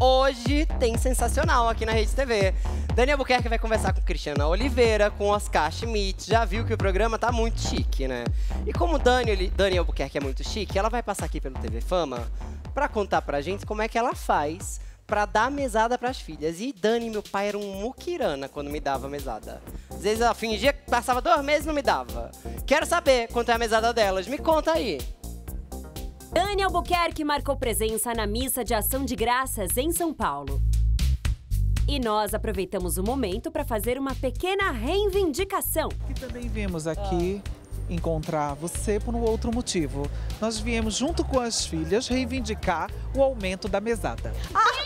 hoje tem sensacional aqui na Rede TV. Dani Albuquerque vai conversar com Cristiana Oliveira, com Oscar Schmidt. Já viu que o programa tá muito chique, né? E como Dani, Dani Albuquerque é muito chique, ela vai passar aqui pelo TV Fama para contar pra gente como é que ela faz para dar mesada para as filhas. E Dani, meu pai, era um muquirana quando me dava mesada. Às vezes ela fingia que passava dois meses e não me dava. Quero saber quanto é a mesada delas. Me conta aí. Dani Albuquerque marcou presença na missa de ação de graças em São Paulo. E nós aproveitamos o momento para fazer uma pequena reivindicação. E também vimos aqui encontrar você por um outro motivo. Nós viemos junto com as filhas reivindicar o aumento da mesada. Ah!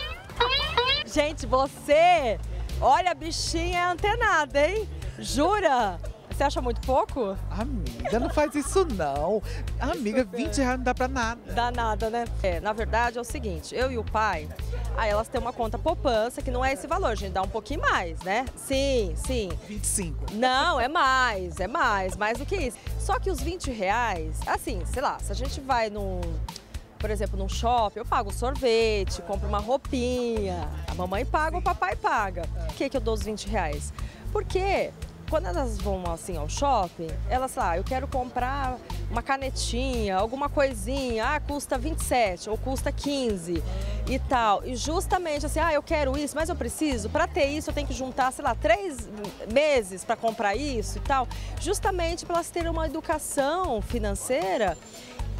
Gente, você, olha, a bichinha é antenada, hein? Jura? Você acha muito pouco? Amiga, não faz isso não. Amiga, 20 reais não dá pra nada. Dá nada, né? É, na verdade é o seguinte, eu e o pai, aí elas têm uma conta poupança que não é esse valor, a gente dá um pouquinho mais, né? Sim, sim. 25. Não, é mais, é mais, mais do que isso. Só que os 20 reais, assim, sei lá, se a gente vai num por exemplo, num shopping, eu pago sorvete, compro uma roupinha, a mamãe paga, o papai paga. Por que, que eu dou os 20 reais? Porque quando elas vão assim ao shopping, elas lá, ah, eu quero comprar uma canetinha, alguma coisinha, ah, custa 27 ou custa 15 e tal. E justamente assim, ah, eu quero isso, mas eu preciso, para ter isso eu tenho que juntar, sei lá, três meses para comprar isso e tal. Justamente para elas terem uma educação financeira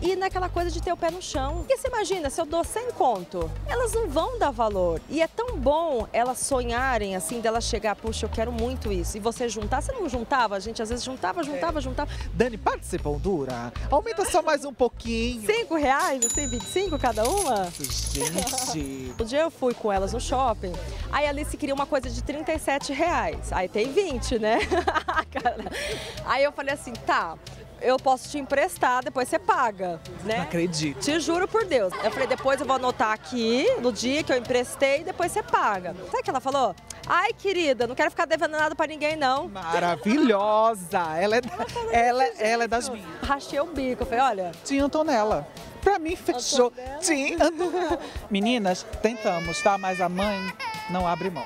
e naquela coisa de ter o pé no chão. Porque você imagina, se eu dou 100 conto, elas não vão dar valor. E é tão bom elas sonharem, assim, delas chegar, puxa, eu quero muito isso. E você juntar, você não juntava? A gente às vezes juntava, juntava, é. juntava. Dani, para de ser pão dura. Aumenta só mais um pouquinho. 5 reais, assim, 25 cada uma? Gente. o dia eu fui com elas no shopping, aí a Alice queria uma coisa de 37 reais. Aí tem 20, né? aí eu falei assim, tá, eu posso te emprestar, depois você paga, né? Não acredito. Te juro por Deus. Eu falei, depois eu vou anotar aqui, no dia que eu emprestei, depois você paga. Sabe o que ela falou? Ai, querida, não quero ficar devendo nada pra ninguém, não. Maravilhosa! Ela é, ela, ela é das minhas. Rachei o bico, eu falei, olha... Tinha Antonella. Pra mim, fechou. Tinha. Meninas, tentamos, tá? Mas a mãe não abre mão.